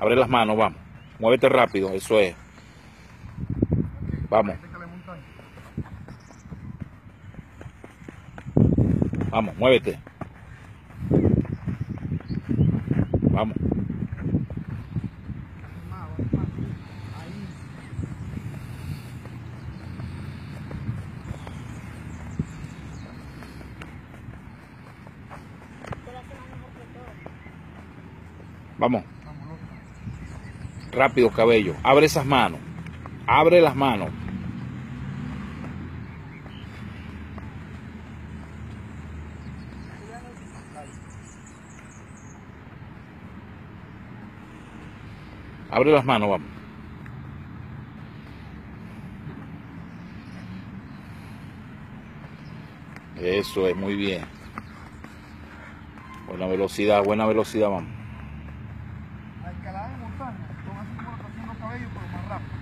Abre las manos, vamos. Muévete rápido, eso es. Vamos. Vamos, muévete. Vamos. Vamos. Rápido, cabello. Abre esas manos. Abre las manos. Abre las manos, vamos. Eso es, muy bien. Buena velocidad, buena velocidad, vamos. La escalada de montaña, son así como lo está haciendo cabello, pero más rápido.